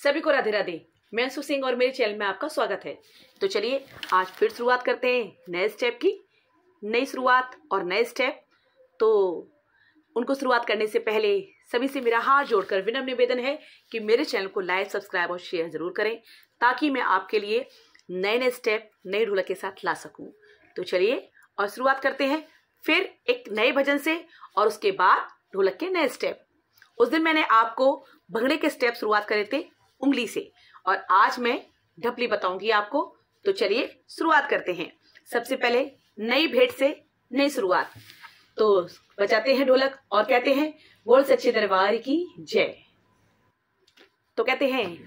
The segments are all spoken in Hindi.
सभी को राधे राधे। मैं अंशु सिंह और मेरे चैनल में आपका स्वागत है। तो चलिए, आज फिर शुरुआत करते हैं नए स्टेप की। नई शुरुआत और नए स्टेप। तो उनको शुरुआत करने से पहले सभी से मेरा हाथ जोड़कर विनम्र निवेदन है कि मेरे चैनल को लाइक, सब्सक्राइब और शेयर ज़रूर करें, ताकि मैं आपके लिए नए नए स्टेप, नए ढोलक के साथ ला सकूँ। तो चलिए, और शुरुआत करते हैं फिर एक नए भजन से, और उसके बाद ढोलक के नए स्टेप। उस दिन मैंने आपको भंगड़े के स्टेप शुरुआत करे थे। उंगली से। और आज मैं ढपली बताऊँगी आपको। तो चलिए शुरुआत करते हैं। सबसे पहले नई भेंट से नई शुरुआत। तो बजाते हैं ढोलक और कहते हैं, बोल सच्चे दरबार की जय। तो कहते हैं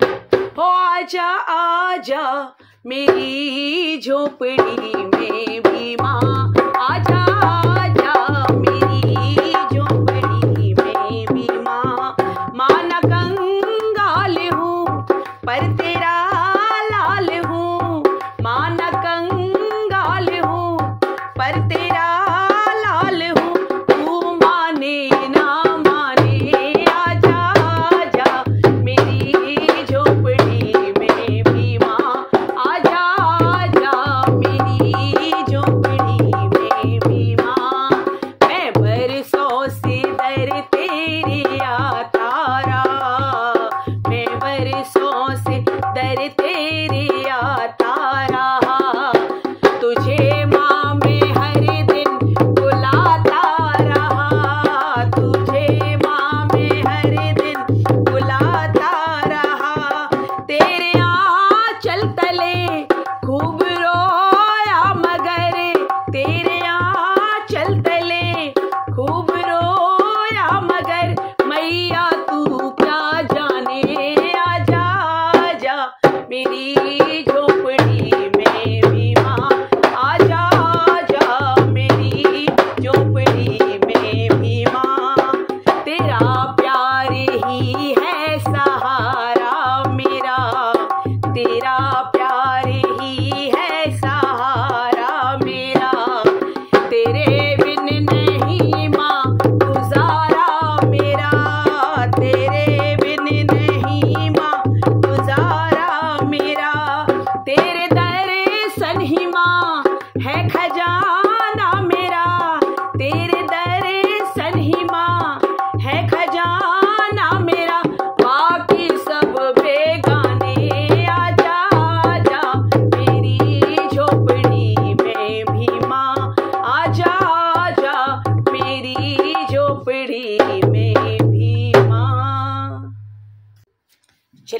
हो आजा आजा, मेरी झोपड़ी में भी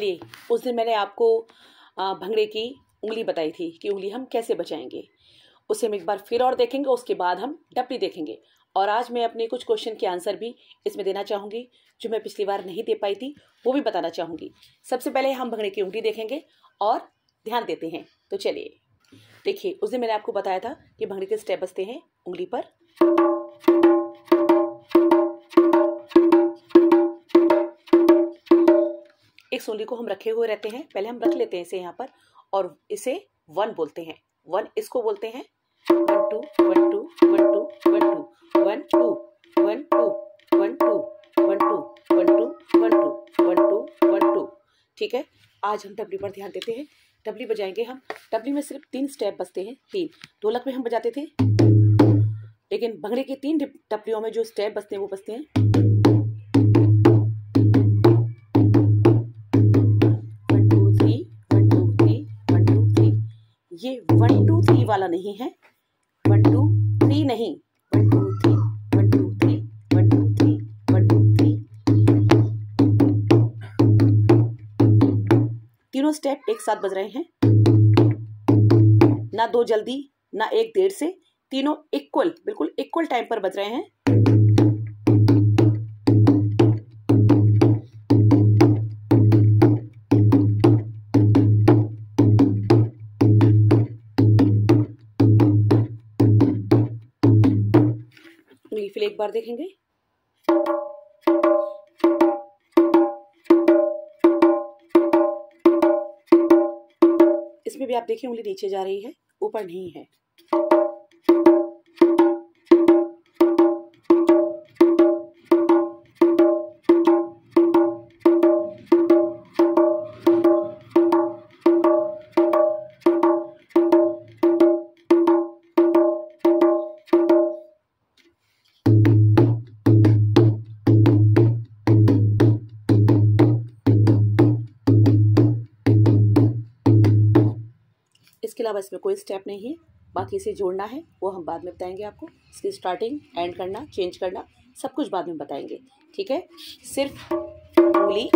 चलिए उस दिन मैंने आपको भंगड़े की उंगली बताई थी कि उंगली हम कैसे बचाएँगे। उसे हम एक बार फिर और देखेंगे, उसके बाद हम डपली देखेंगे। और आज मैं अपने कुछ क्वेश्चन के आंसर भी इसमें देना चाहूँगी, जो मैं पिछली बार नहीं दे पाई थी, वो भी बताना चाहूँगी। सबसे पहले हम भंगड़े की उंगली देखेंगे और ध्यान देते हैं। तो चलिए, देखिए, उस दिन मैंने आपको बताया था कि भंगड़े के स्टेप बसते हैं उंगली पर। इस उंगली को हम रखे हुए रहते हैं पहले हम रख लेते हैं इसे यहाँ पर और इसे वन बोलते हैं वन इसको बोलते हैं one two one two one two one two one two one two one two one two one two one two one two one two ठीक है आज हम डबली पर ध्यान देते हैं डबली बजाएँगे हम डबली में सिर्फ़ तीन स्टेप बजते हैं तीन ढोलक में हम बजाते थे लेकिन भंगड़े के तीन डबलियों में जो स्टेप बजते हैं वो बजते हैं नहीं है। वन टू थ्री नहीं। One two three one two three one two three one two three तीनों स्टेप एक साथ बज रहे हैं। ना दो जल्दी, ना एक देर से। तीनों इक्वल बिल्कुल इक्वल टाइम पर बज रहे हैं। देखेंगे। इसमें भी आप देखिए उंगली नीचे जा रही है ऊपर नहीं है। अलावा इसमें कोई स्टेप नहीं है। बाकी इसे जोड़ना है, वो हम बाद में बताएँगे आपको। इसकी स्टार्टिंग एंड करना चेंज करना, सब कुछ बाद में बताएँगे। ठीक है? सिर्फ़ उंगली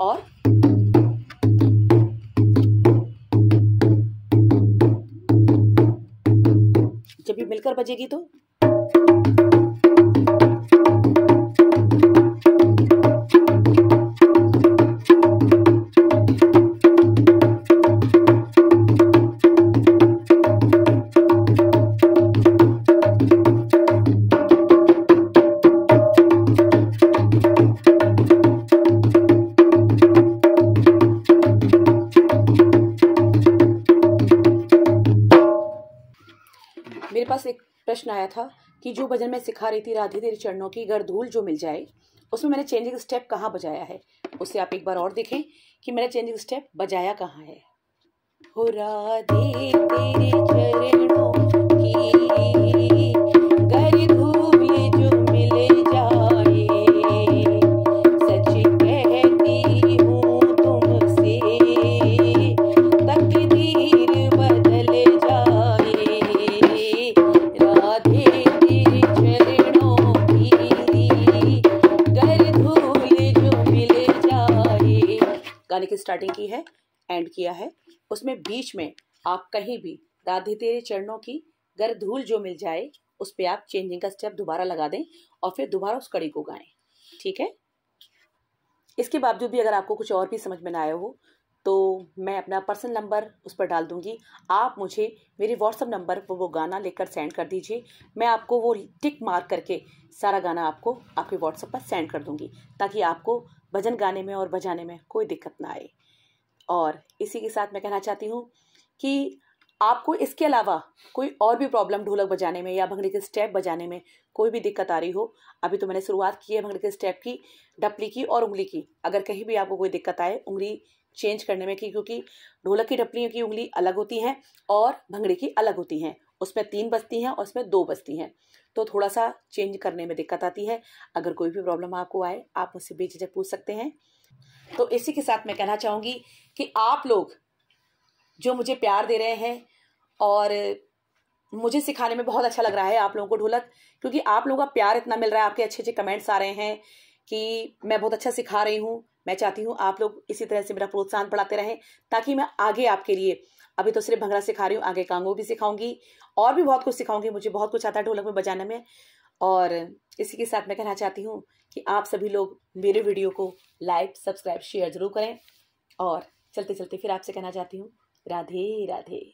और जब ये मिलकर बजेगी तो मेरे पास एक प्रश्न आया था कि जो भजन मैं सिखा रही थी राधे तेरे चरणों की अगर धूल जो मिल जाए, उसमें मैंने चेंजिंग स्टेप कहाँ बजाया है? उसे आप एक बार और देखें कि मैंने चेंजिंग स्टेप बजाया कहाँ है? हो राधे तेरे स्टार्टिंग की है एंड किया है, उसमें बीच में आप कहीं भी राधे तेरे चरणों की गर धूल जो मिल जाए, उस पर आप चेंजिंग का स्टेप दोबारा लगा दें और फिर दोबारा उस कड़ी को गाएँ ठीक है? इसके बावजूद भी अगर आपको कुछ और भी समझ में ना आया हो तो मैं अपना पर्सनल नंबर उस पर डाल दूँगी। आप मुझे मेरे व्हाट्सअप नंबर पर वो गाना लेकर सेंड कर दीजिए। मैं आपको वो टिक मार्क करके सारा गाना आपको आपके व्हाट्सएप पर सेंड कर दूँगी, ताकि आपको भजन गाने में और बजाने में कोई दिक्कत ना आए। और इसी के साथ मैं कहना चाहती हूँ कि आपको इसके अलावा कोई और भी प्रॉब्लम ढोलक बजाने में या भंगड़े के स्टेप बजाने में कोई भी दिक्कत आ रही हो, अभी तो मैंने शुरुआत की है भंगड़े के स्टेप की, डपली की और उंगली की। अगर कहीं भी आपको कोई दिक्कत आए, उंगली चेंज करने में की क्योंकि ढोलक की डपलियों की उंगली अलग होती हैं और भंगड़े की अलग होती हैं। उसमें तीन बजती हैं और उसमें दो बजती हैं। तो थोड़ा सा चेंज करने में दिक्कत आती है। अगर कोई भी प्रॉब्लम आपको आए, आप मुझसे बेझिझक पूछ सकते हैं। तो इसी के साथ मैं कहना चाहूँगी कि आप लोग जो मुझे प्यार दे रहे हैं और मुझे सिखाने में बहुत अच्छा लग रहा है आप लोगों को ढोलक, क्योंकि आप लोगों का प्यार इतना मिल रहा है, आपके अच्छे अच्छे कमेंट्स आ रहे हैं कि मैं बहुत अच्छा सिखा रही हूँ, मैं चाहती हूँ आप लोग इसी तरह से मेरा प्रोत्साहन बढ़ाते रहें, ताकि मैं आगे आपके लिए अभी तो सिर्फ़ भंगड़ा सिखा रही हूँ, आगे कांगो भी सिखाऊँगी और भी बहुत कुछ सिखाऊँगी मुझे, बहुत कुछ आता है ढोलक में बजाने में। और इसी के साथ मैं कहना चाहती हूँ कि आप सभी लोग मेरे वीडियो को लाइक, सब्सक्राइब, शेयर ज़रूर करें। और चलते चलते फिर आपसे कहना चाहती हूँ, राधे राधे।